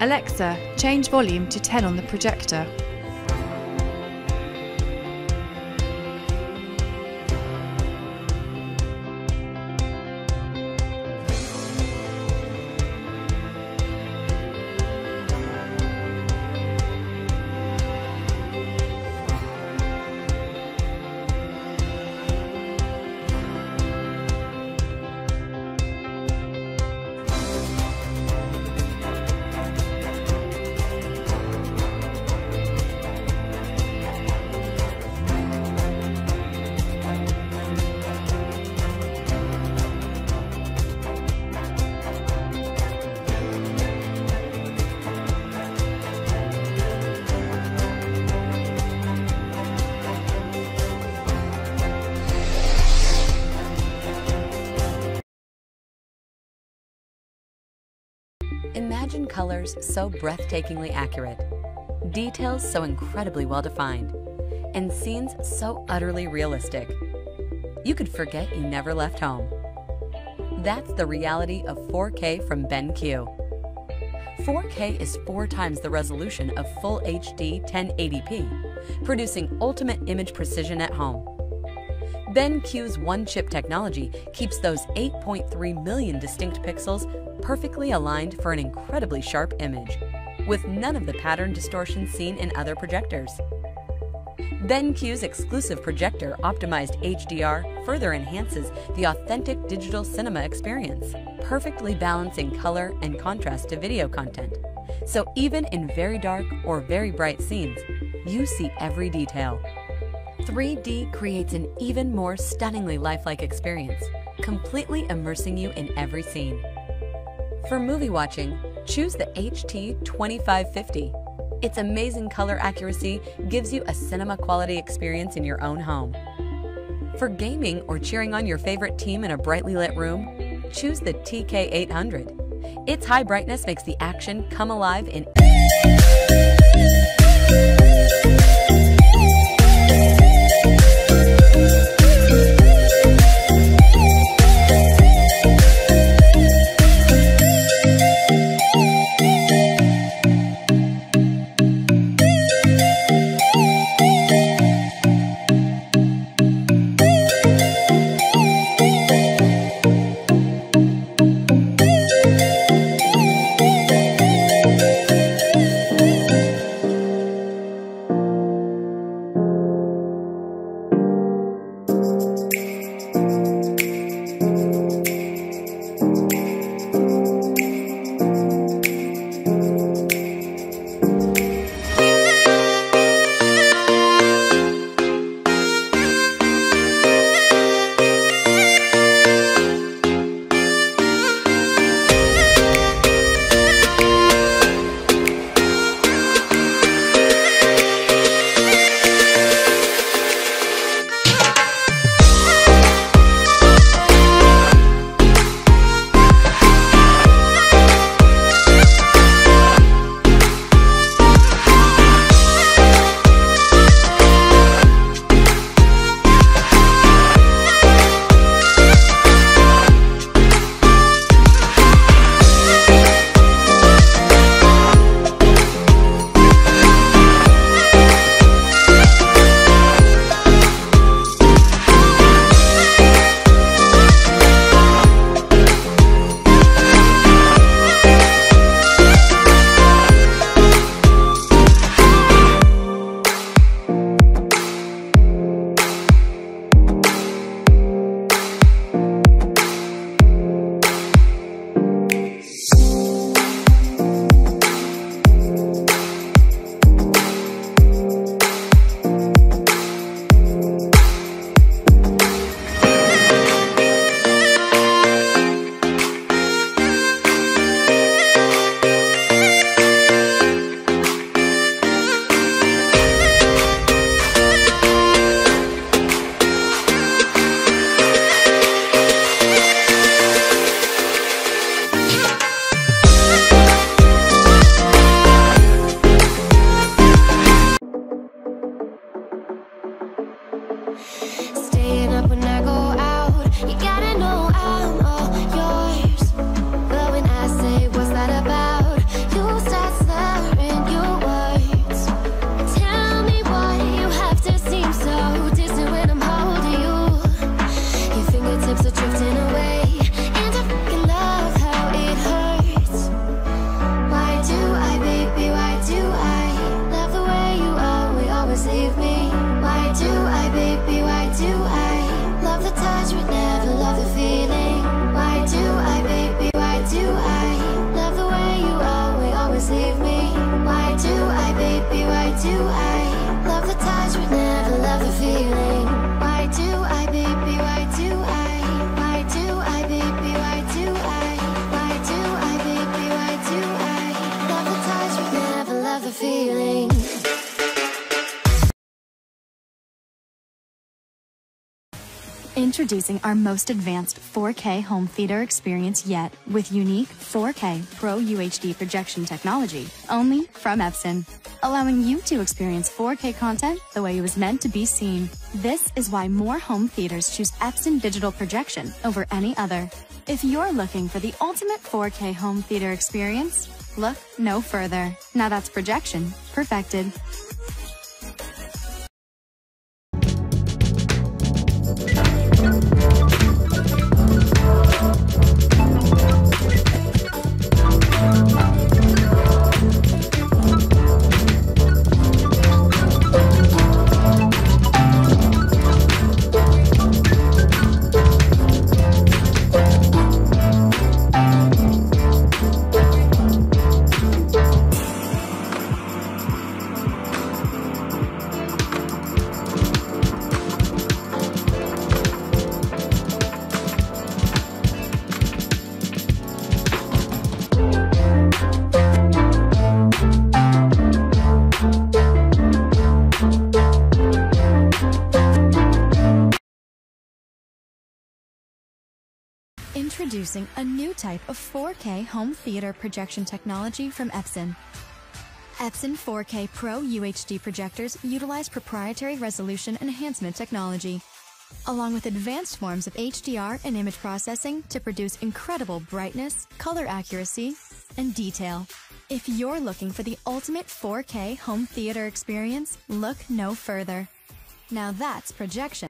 Alexa, change volume to 10 on the projector. Imagine colors so breathtakingly accurate, details so incredibly well defined, and scenes so utterly realistic. You could forget you never left home. That's the reality of 4K from BenQ. 4K is four times the resolution of Full HD 1080p, producing ultimate image precision at home. BenQ's one chip technology keeps those 8.3 million distinct pixels perfectly aligned for an incredibly sharp image, with none of the pattern distortion seen in other projectors. BenQ's exclusive projector optimized HDR further enhances the authentic digital cinema experience, perfectly balancing color and contrast to video content. So even in very dark or very bright scenes, you see every detail. 3D creates an even more stunningly lifelike experience, completely immersing you in every scene. For movie watching, choose the HT2550. Its amazing color accuracy gives you a cinema quality experience in your own home. For gaming or cheering on your favorite team in a brightly lit room, choose the TK800. Its high brightness makes the action come alive in Introducing our most advanced 4K home theater experience yet with unique 4K Pro UHD projection technology only from Epson, allowing you to experience 4K content the way it was meant to be seen. This is why more home theaters choose Epson digital projection over any other. If you're looking for the ultimate 4K home theater experience, look no further. Now that's projection perfected. Introducing a new type of 4K home theater projection technology from Epson. Epson 4K Pro UHD projectors utilize proprietary resolution enhancement technology, along with advanced forms of HDR and image processing to produce incredible brightness, color accuracy, and detail. If you're looking for the ultimate 4K home theater experience, look no further. Now that's projection.